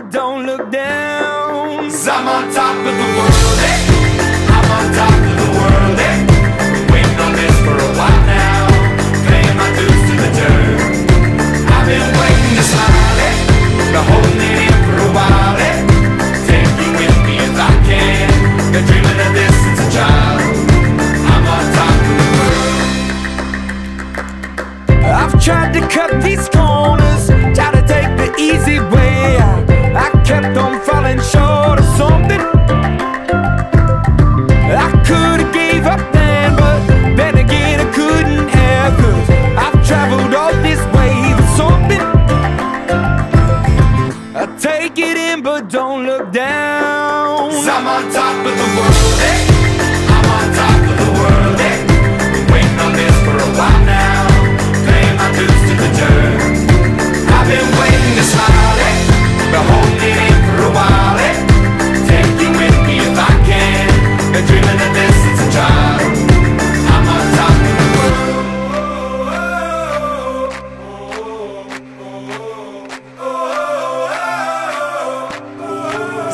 forward, don't look down. Cause I'm on top of the world, hey. I'm on top Get in, but don't look down. i I'm on top of the world. Hey.